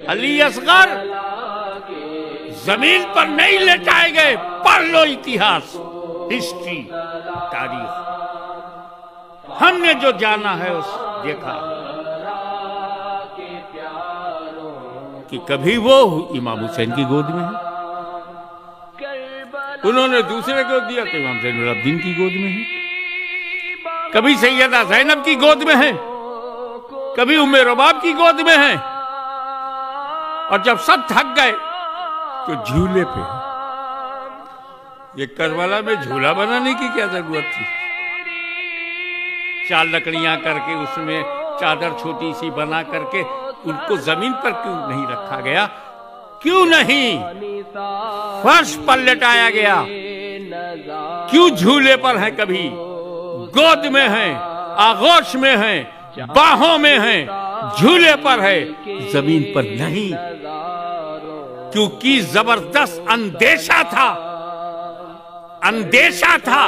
अली असगर ज़मीन पर नहीं लेटाए गए। पढ़ लो इतिहास हिस्ट्री तारीख हमने जो जाना है उस देखा। कि कभी वो इमाम हुसैन की गोद में है। उन्होंने दूसरे को दिया तो इमाम जैनुलब्दीन की गोद में है। कभी सैयदा जैनब की गोद में है। कभी उमेर रबाब की गोद में है। और जब सब थक गए तो झूले पे। ये करबला में झूला बनाने की क्या ज़रूरत थी? चार लकड़ियाँ करके उसमें चादर छोटी सी बना करके उनको ज़मीन पर क्यों नहीं रखा गया? क्यों नहीं? फर्श पर लेटाया गया। क्यों झूले पर है कभी? गोद में है, आगोश में है, बाहों में है झूले पर है। ज़मीन पर नहीं। क्योंकि ज़बरदस्त अंदेशा था। अंदेशा था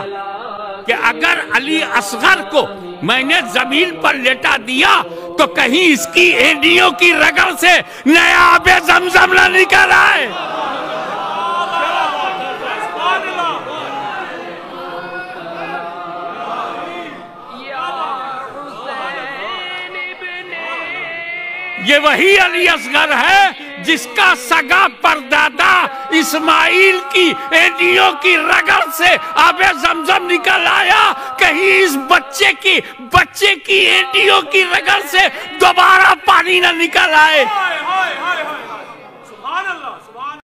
कि अगर अली असगर को मैंने ज़मीन पर लेटा दिया तो कहीं इसकी एडियो की रगड़ से नया आबे जमजम ना निकल आए। ये वही अली असगर है जिसका सगा परदादा इस्माइल की एडियो की रगड़ से आबे जमजम निकल आया। कहीं इस बच्चे की बच्चे की एडियो की रगड़ से दोबारा पानी ना निकल आए।